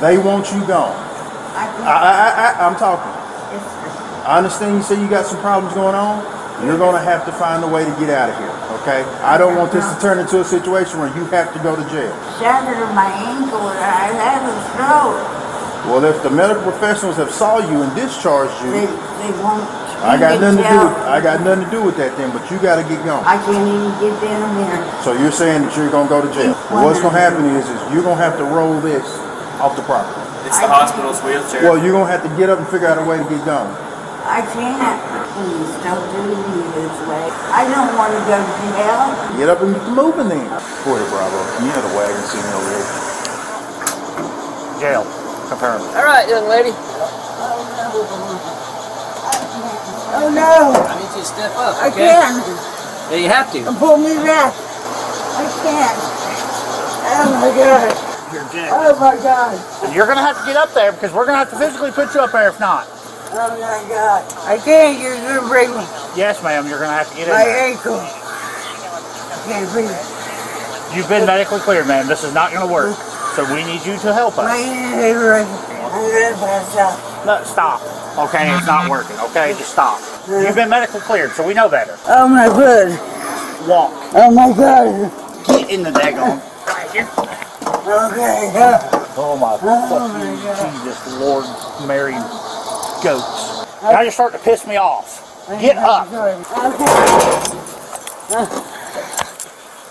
They want you gone. I I. I, I'm talking. I understand you say you got some problems going on. You're gonna have to find a way to get out of here, okay? I don't want this to turn into a situation where you have to go to jail. Shattered my ankle and I had a stroke. Well, if the medical professionals have saw you and discharged you, they they won't. I got nothing to do. With, I got nothing to do with that then. But you got to get going. I can't even get in a minute. So you're saying that you're gonna go to jail. Well, what's gonna happen is, is you're gonna have to roll this off the property. It's the hospital's wheelchair. Well, you're gonna have to get up and figure out a way to get gone. I can't. Please don't do me this way. I don't want to go to jail. Get up and get moving then. Boy, Bravo, you had a wagon sitting over here. Jail, confirmed. All right, young lady. Oh no, I need you to step up. I Okay? can't. Yeah, you have to. Pull me back. I can't. Oh my god. You're jail. Oh my god. You're gonna have to get up there because we're gonna have to physically put you up there if not. Oh my god. I can't. You're gonna break me. Yes, ma'am, you're gonna have to get in my there. ankle. I can't breathe. You've been medically cleared, ma'am. This is not gonna work. So we need you to help us. head hurts. I'm gonna pass. No, stop. Okay, it's not working. Okay, just stop. You've been medically cleared, so we know better. Oh my god. Walk. Oh my god. Get in the daggone. Okay. Oh my fucking Jesus, Lord, Mary, goats. Now you're starting to piss me off. Get up. Okay.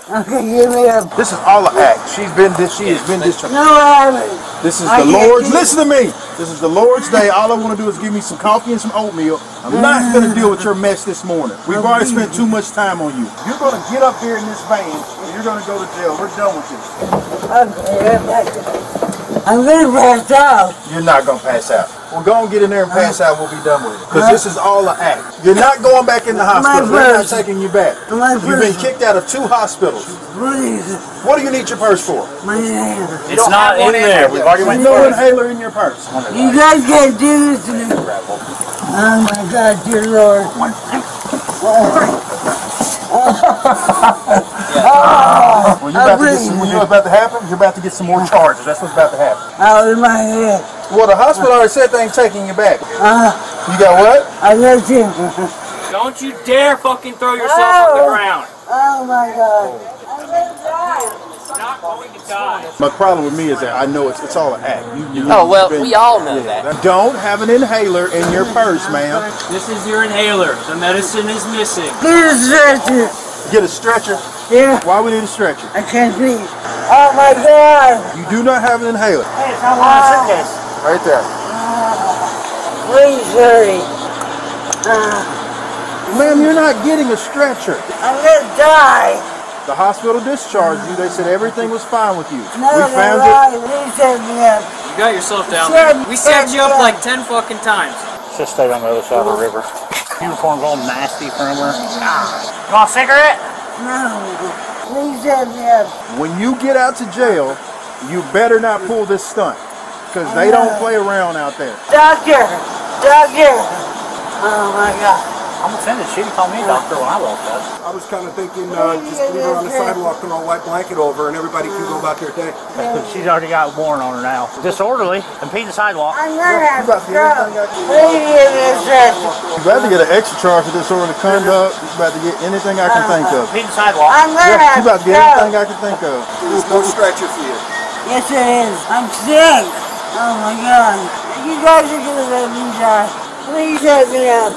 Okay, give me up. This is all an act. She's been dis- she has been discharged. No, I haven't. This is the can't Lord's. Listen to me. This is the Lord's day. All I want to do is give me some coffee and some oatmeal. I'm not going to deal with your mess this morning. We've already spent too much time on you. You're going to get up here in this van and you're going to go to jail. We're done with this. Okay, I'm gonna pass out. You're not going to pass out. Well, go and get in there and pass out. We'll be done with it. Because this is all an act. You're not going back in the hospital. We're not taking you back. My You've been kicked out of two hospitals. Please, What do you need your purse for? my hand. It's not in there. We've already went no through it. inhaler in your purse. You guys can't do this to me. Oh my God, dear Lord. Oh. Oh. When you're about to get some, when you're about to happen, you're about to get some more charges. That's what's about to happen. Out of my head. Well, the hospital already said they ain't taking you back. Uh, You got what? I got you. Don't you dare fucking throw yourself on the Oh. ground. Oh my God. I'm gonna die. Not going. My problem with me is that I know it's it's all an act. You, you, Oh, well, you've we all know that. Don't have an inhaler in your purse, ma'am. This is your inhaler. The medicine is missing. Please stretch it. Get a stretcher. Yeah, Why we need a stretcher? I can't breathe. Oh my God. You do not have an inhaler. Hey, it's not one of the suitcase. Right there. Please hurry. Uh, Ma'am, you're not getting a stretcher. I'm gonna die. The hospital discharged you. They said everything was fine with you. No, we they're found it. lying. Please set me up. You got yourself down Sir, there. We set you up like 10 fucking times. Just stayed on the other side of the river. Uniform's all nasty from her. You want a cigarette? No. Please set me up. When you get out to jail, you better not pull this stunt. Because they don't play around out there. Doctor. Doctor. Oh my God. I'm offended. She didn't call me a doctor when I walked up. I was kind of thinking, uh, just leave her on the sidewalk and I'll white blanket over and everybody can go about their day. She's already got a warrant on her now. Disorderly, and impede the sidewalk. I'm gonna have You about to get stroke. anything I- Please give me a stretcher. You about to get an extra charge for disorderly conduct. You're about to get anything I can think of. Impede the sidewalk. I'm gonna Yeah, you have about to get anything I can think of. There's no stretcher for you. Yes, it is. I'm sick. Oh my God. You guys are gonna let me die. Please help me up.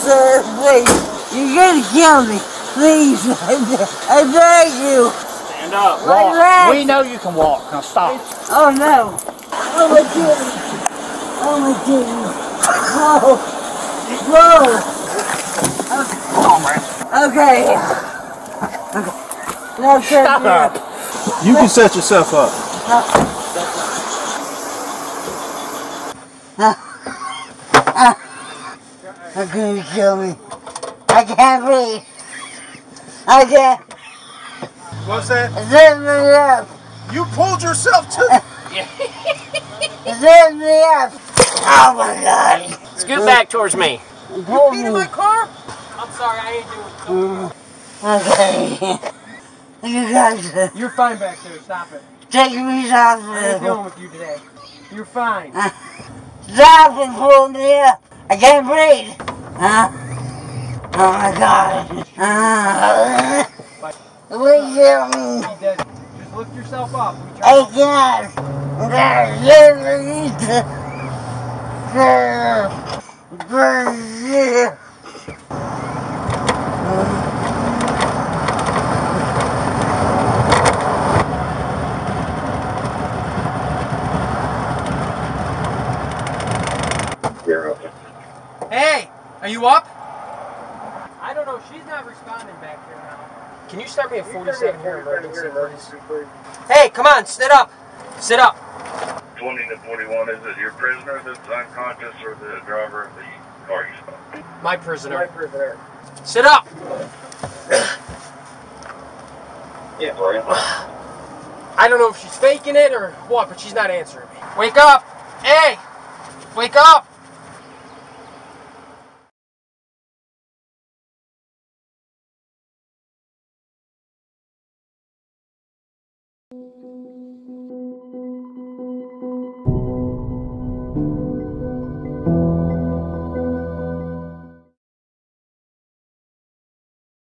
Sir, please. You're gonna kill me. Please. I beg you. Stand up. My Walk. legs. We know you can walk. Now stop. Oh no. Oh my goodness. Oh my goodness. Oh. Whoa. Whoa. Okay. Okay. Now set Stop me up. up. You can set yourself up. Uh, They're gonna kill me. I can't breathe. I can't. What's that? Set me up. You pulled yourself to. Set me up. Oh my God. Scoot back towards me. Pull me. car? I'm sorry, I ain't doing it. Okay. You guys, uh, You're fine back there. Stop it. Take me to the I ain't dealing with you today. You're fine. Stop and pull me up. I can't breathe. Huh? Oh my god. Uh, please help me. He does. Just lift yourself up. We I can't. Hey, are you up? I don't know. She's not responding back here now. Can you start me a 47 here emergency, please? Hey, come on, sit up. Sit up. 20 to 41, is it your prisoner that's unconscious or the driver of the car you stopped? My prisoner. My prisoner. Sit up. Yeah. Sorry. I don't know if she's faking it or what, but she's not answering me. Wake up. Hey, wake up.